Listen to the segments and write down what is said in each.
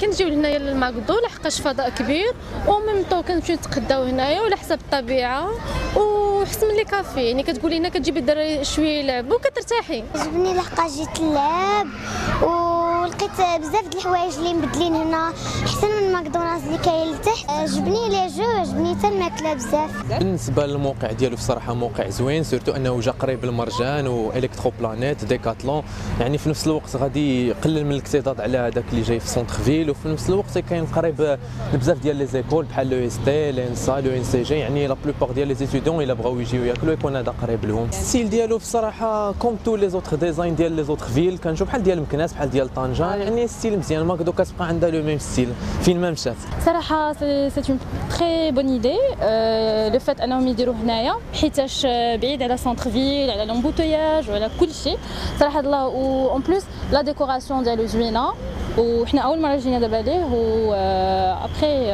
كنجيو لهنايا للماكدو لحقاش فضاء كبير و même temps كنمشيو نتقداو هنايا وعلى حساب الطبيعة وحسن les cafés. يعني كتقولي هنا كتجيبي الدراري شوية يلعبوا كترتاحي. عجبني لحقاش جيت نلعب ولقيت بزاف د الحوايج اللي مبدلين هنا احسن من ماكدونالدز اللي كاين لتحت. عجبني les jeux عجبني حتى الماكله بزاف. بالنسبة للموقع ديالو بصراحة موقع زوين surtout أنه جا قريب المرجان و Electroplanet Decathlon. يعني في نفس الوقت غادي يقلل من الاكتظاظ على هذاك اللي جاي في centre-ville وفي نفس الوقت كاين قريب بزاف ديال les écoles بحال لو إس تي لإنسا لو إن سي جي. يعني la plupart ديال les étudiants إلا بغاو يجيو ياكلوا يكون هذا قريب لهم. ال style ديالو بصراحة comme tous les autres designs ديال les autres villes كنشوف بحال ديال مكناس بحال ديال طنجة. يعني style مزيان ماكدو كتبقى عندها le même style فين ما مشات صراحة c'est une très bonne idée le fait انهم يديروا هنايا حيتاش بعيد على centre-ville على l'embouteillage وعلى كل شيء صراحة الله و en plus la décoration ديالو زوينه وحنا أول مرة جينا دابا ليه و ابخي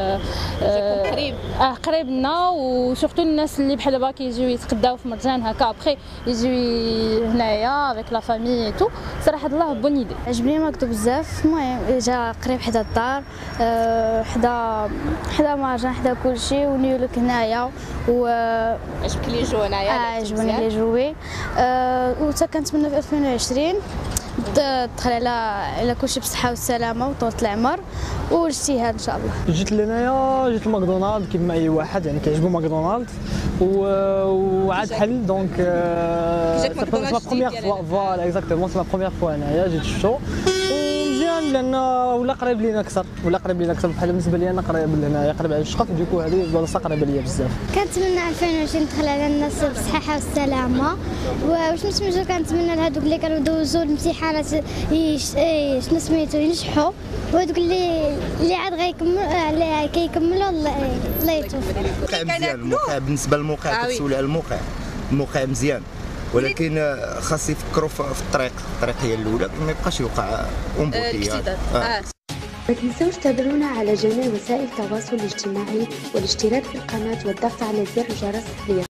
قريب آه قريب. لنا و surtout الناس اللي بحال دابا كيجيو يتقداو في مرجان هكا. ابخي يجيو هنايا avec la famille et tout صراحة الله bonne idée عجبني مكتوب بزاف. المهم جا قريب حدا الدار أه حدا حدا مرجان حدا كلشي ونيولك هنايا. و عجبك les jeux هنايا؟ آه عجبوني les jeux. أه وتا كنتمنى في 2020 تدخل على على كلشي بالصحه والسلامه وطولة العمر والاجتهاد إن شاء الله. جيت لهنايا جيت لماكدونالد كيما أي واحد يعني كيعجبو ماكدونالد. وعاد حل donc c'est ma première fois voilà exactement c'est ma première fois هنايا جيت شفتو. مزيان لأن ولا قريب لينا أكثر ولا قريب لينا أكثر. بحال بالنسبة لي أنا قريب لهنايا قريب على الشقق ديكو هذه البلاصه قريبة ليا بزاف. كنتمنى 2020 تدخل على الناس بالصحه والسلامه واش نتمنى كنتمنى لهذوك اللي كانوا دوزوا الامتحانات شنو سميتو ينجحوا وهذوك اللي اللي عاد غيكملوا اللي كيكملوا الله يتوفق الموقع مزيان الموقع. بالنسبة للموقع كتسولي على الموقع. الموقع مزيان. ولكن خاص يفكروا في الطريق. الطريق هي الأولى ما يبقاش يوقع امبوتياج ما تنسوش تابعونا على جميع وسائل التواصل الاجتماعي والاشتراك في القناة والضغط على زر الجرس التحليل